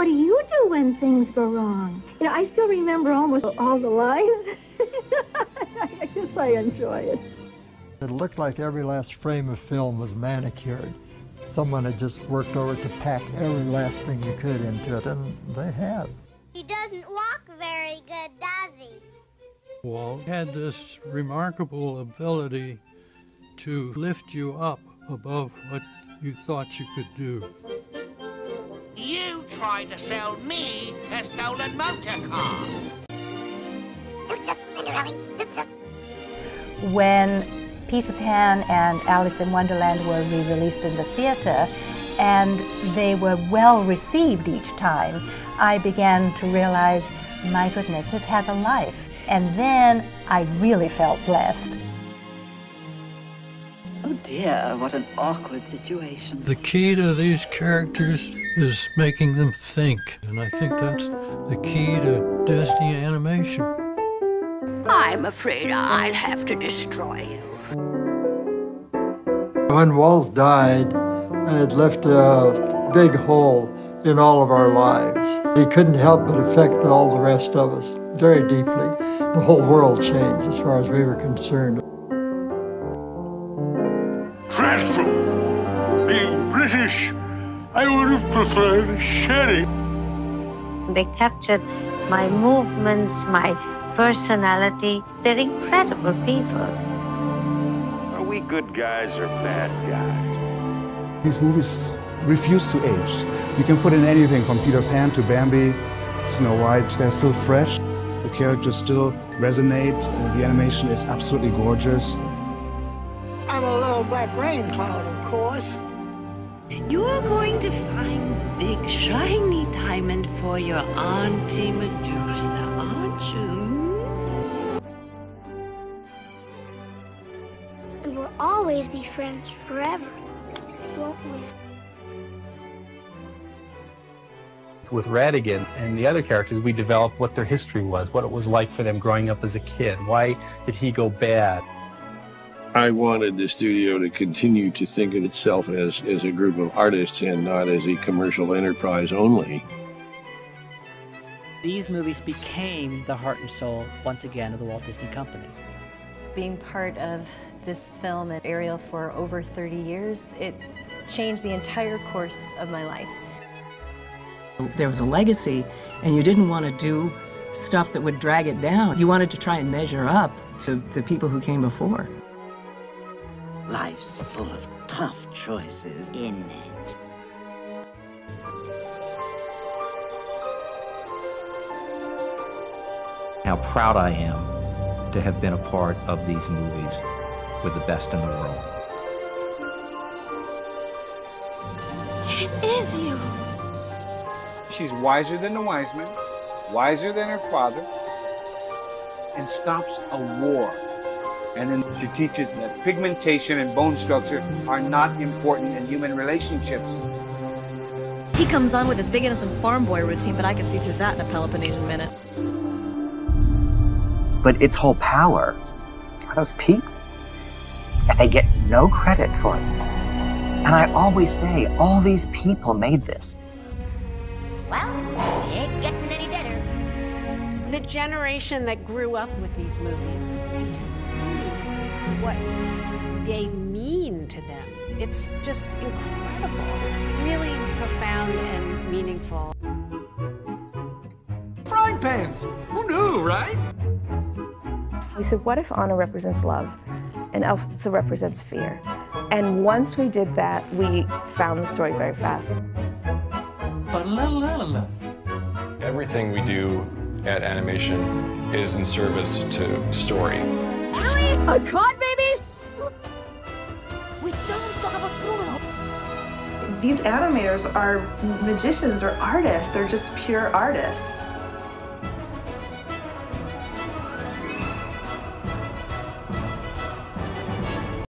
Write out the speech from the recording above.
What do you do when things go wrong? You know, I still remember almost all the lines. I guess I enjoy it. It looked like every last frame of film was manicured. Someone had just worked over to pack every last thing you could into it, and they had. He doesn't walk very good, does he? Walt had this remarkable ability to lift you up above what you thought you could do. You tried to sell me a stolen motor car. When Peter Pan and Alice in Wonderland were re-released in the theater, and they were well received each time, I began to realize, my goodness, this has a life. And then I really felt blessed. Oh dear, what an awkward situation. The key to these characters is making them think, and I think that's the key to Disney animation. I'm afraid I'll have to destroy you. When Walt died, it left a big hole in all of our lives. He couldn't help but affect all the rest of us very deeply. The whole world changed as far as we were concerned. Dreadful! Being British, I would have preferred Sherry. They captured my movements, my personality. They're incredible people. Are we good guys or bad guys? These movies refuse to age. You can put in anything from Peter Pan to Bambi, Snow White, they're still fresh. The characters still resonate. The animation is absolutely gorgeous. I'm a little black rain cloud, of course. You are going to find big shiny diamond for your Auntie Medusa, aren't you? We'll always be friends forever, won't we? with Ratigan and the other characters, we developed what their history was, what it was like for them growing up as a kid. Why did he go bad? I wanted the studio to continue to think of itself as, as a group of artists and not as a commercial enterprise only. These movies became the heart and soul, once again, of the Walt Disney Company. Being part of this film and Ariel for over 30 years, it changed the entire course of my life. There was a legacy, and you didn't want to do stuff that would drag it down. You wanted to try and measure up to the people who came before. Life's full of tough choices, isn't it? How proud I am to have been a part of these movies with the best in the world. It is you. She's wiser than the wise men, wiser than her father, and stops a war. And then she teaches that pigmentation and bone structure are not important in human relationships. He comes on with his big innocent farm boy routine, but I can see through that in a Peloponnesian minute. But its whole power are those people. And they get no credit for it. And I always say, all these people made this. Well, ain't getting any better. The generation that grew up with these movies and to see what they mean to them, it's just incredible. It's really profound and meaningful. Frying pans! Who knew, right? We said, what if Anna represents love and Elsa represents fear? And once we did that, we found the story very fast. Everything we do at animation is in service to story. Really? A cod baby? We don't talk about Bruno. These animators are magicians, they're artists, they're just pure artists.